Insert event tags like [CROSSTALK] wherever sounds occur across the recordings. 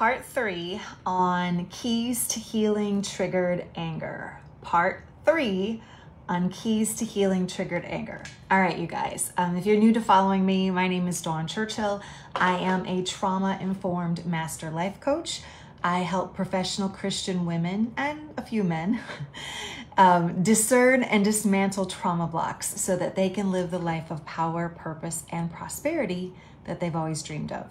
part three on keys to healing triggered anger. Part three on keys to healing triggered anger. All right, you guys, um, if you're new to following me, my name is Dawn Churchill. I am a trauma informed master life coach. I help professional Christian women and a few men [LAUGHS] um, discern and dismantle trauma blocks so that they can live the life of power, purpose, and prosperity that they've always dreamed of.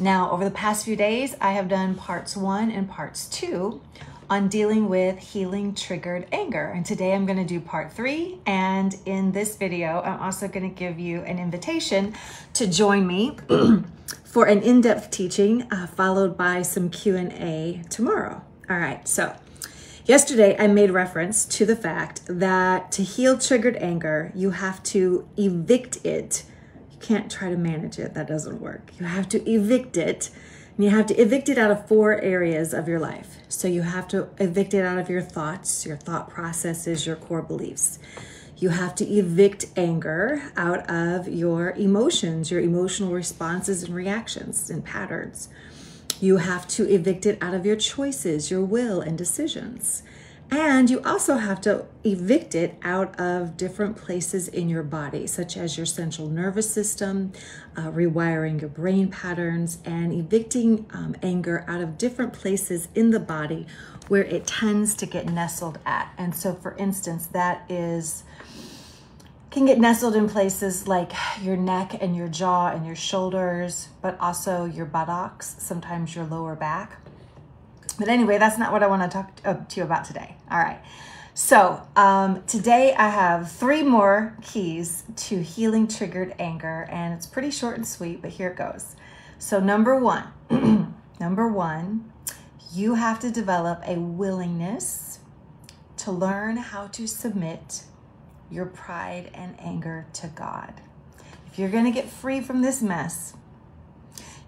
Now, over the past few days, I have done parts one and parts two on dealing with healing triggered anger. And today I'm going to do part three. And in this video, I'm also going to give you an invitation to join me [CLEARS THROAT] for an in-depth teaching uh, followed by some Q&A tomorrow. All right, so yesterday I made reference to the fact that to heal triggered anger, you have to evict it. Can't try to manage it, that doesn't work. You have to evict it and you have to evict it out of four areas of your life. So you have to evict it out of your thoughts, your thought processes, your core beliefs. You have to evict anger out of your emotions, your emotional responses and reactions and patterns. You have to evict it out of your choices, your will and decisions. And you also have to evict it out of different places in your body, such as your central nervous system, uh, rewiring your brain patterns, and evicting um, anger out of different places in the body where it tends to get nestled at. And so, for instance, that is can get nestled in places like your neck and your jaw and your shoulders, but also your buttocks, sometimes your lower back. But anyway, that's not what I want to talk uh, to you about today. All right. So um, today I have three more keys to healing triggered anger, and it's pretty short and sweet, but here it goes. So, number one, [CLEARS THROAT] number one, you have to develop a willingness to learn how to submit your pride and anger to God. If you're going to get free from this mess,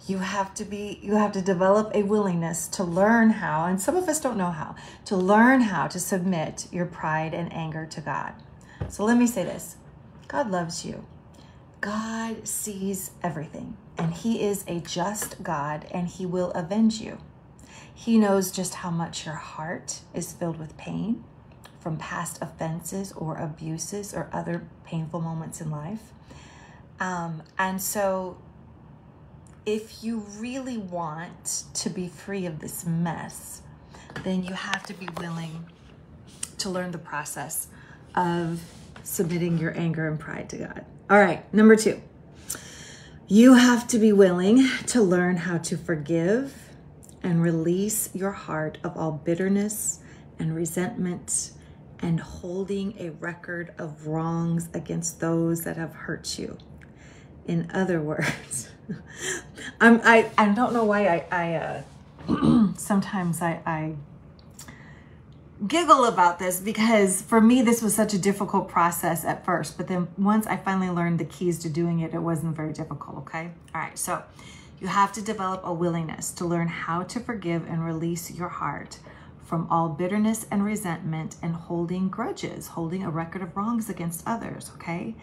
you have to be you have to develop a willingness to learn how and some of us don't know how to learn how to submit your pride and anger to god. So let me say this. God loves you. God sees everything and he is a just god and he will avenge you. He knows just how much your heart is filled with pain from past offenses or abuses or other painful moments in life. Um, and so if you really want to be free of this mess, then you have to be willing to learn the process of submitting your anger and pride to God. All right, number two, you have to be willing to learn how to forgive and release your heart of all bitterness and resentment and holding a record of wrongs against those that have hurt you. In other [LAUGHS] words, I'm, I, I don't know why I, I uh, [CLEARS THROAT] sometimes I, I giggle about this because for me, this was such a difficult process at first. But then once I finally learned the keys to doing it, it wasn't very difficult, okay? All right, so you have to develop a willingness to learn how to forgive and release your heart from all bitterness and resentment and holding grudges, holding a record of wrongs against others, okay?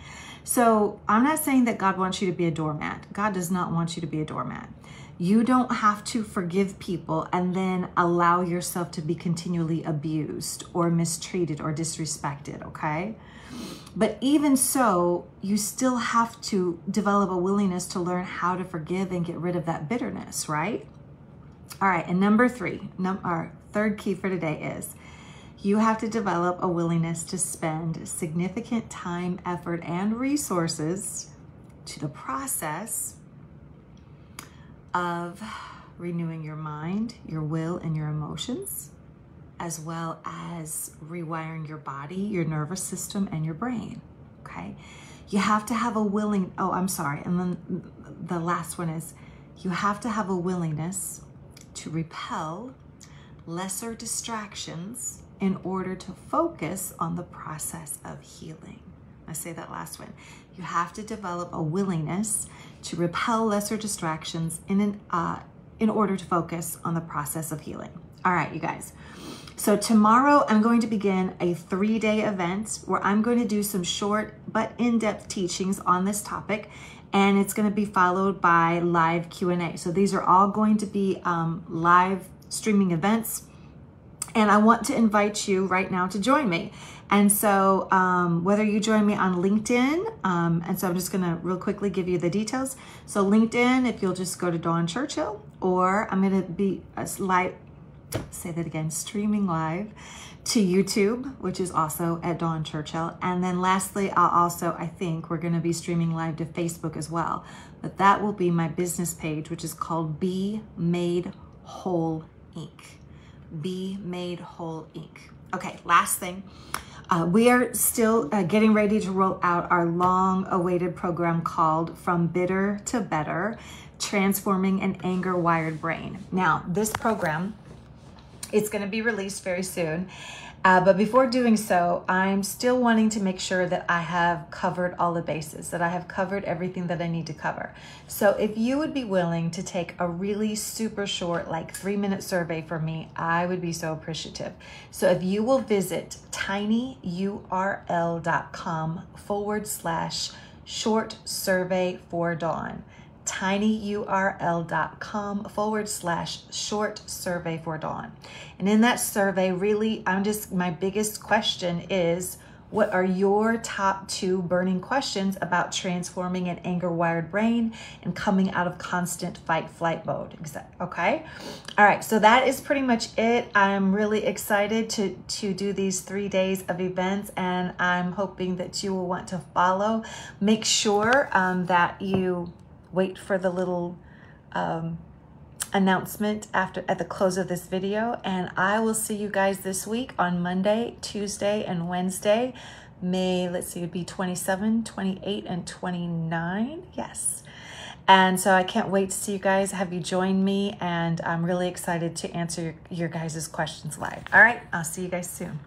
So I'm not saying that God wants you to be a doormat. God does not want you to be a doormat. You don't have to forgive people and then allow yourself to be continually abused or mistreated or disrespected, okay? But even so, you still have to develop a willingness to learn how to forgive and get rid of that bitterness, right? All right, and number three, number third key for today is you have to develop a willingness to spend significant time, effort, and resources to the process of renewing your mind, your will, and your emotions, as well as rewiring your body, your nervous system, and your brain. Okay? You have to have a willing, oh, I'm sorry. And then the last one is you have to have a willingness to repel lesser distractions in order to focus on the process of healing. I say that last one. You have to develop a willingness to repel lesser distractions in an uh, in order to focus on the process of healing. All right, you guys. So tomorrow I'm going to begin a three-day event where I'm going to do some short but in-depth teachings on this topic and it's going to be followed by live Q&A. So these are all going to be um, live streaming events. And I want to invite you right now to join me. And so, um, whether you join me on LinkedIn, um, and so I'm just gonna real quickly give you the details. So, LinkedIn, if you'll just go to Dawn Churchill, or I'm gonna be a live, say that again, streaming live to YouTube, which is also at Dawn Churchill. And then lastly, I'll also, I think we're going to be streaming live to Facebook as well. But that will be my business page, which is called Be Made Whole Inc. Be Made Whole Inc. Okay, last thing. Uh, we are still uh, getting ready to roll out our long awaited program called From Bitter to Better Transforming an Anger Wired Brain. Now, this program it's going to be released very soon. Uh, but before doing so, I'm still wanting to make sure that I have covered all the bases, that I have covered everything that I need to cover. So if you would be willing to take a really super short, like three minute survey for me, I would be so appreciative. So if you will visit tinyurl.com forward slash short survey for Dawn tinyurl.com forward slash short survey for Dawn. And in that survey, really, I'm just, my biggest question is, what are your top two burning questions about transforming an anger wired brain and coming out of constant fight flight mode? Okay. All right. So that is pretty much it. I'm really excited to, to do these three days of events and I'm hoping that you will want to follow. Make sure um, that you wait for the little um, announcement after at the close of this video and I will see you guys this week on Monday, Tuesday, and Wednesday. May, let's see, it would be 27, 28, and 29. Yes. And so I can't wait to see you guys, have you join me, and I'm really excited to answer your, your guys' questions live. All right, I'll see you guys soon.